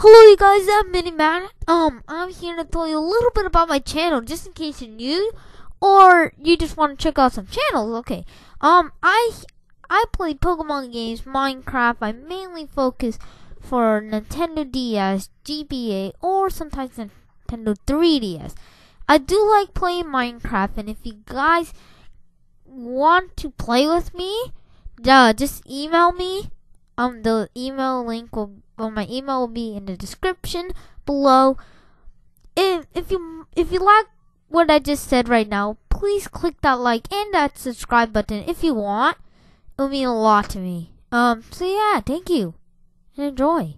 Hello, you guys. I'm MiniMatt. Um, I'm here to tell you a little bit about my channel, just in case you're new, or you just want to check out some channels. Okay. Um, I I play Pokemon games, Minecraft. I mainly focus for Nintendo DS, GBA, or sometimes Nintendo 3DS. I do like playing Minecraft, and if you guys want to play with me, uh, just email me. Um, the email link will, well, my email will be in the description below. If if you if you like what I just said right now, please click that like and that subscribe button if you want. It'll mean a lot to me. Um, so yeah, thank you and enjoy.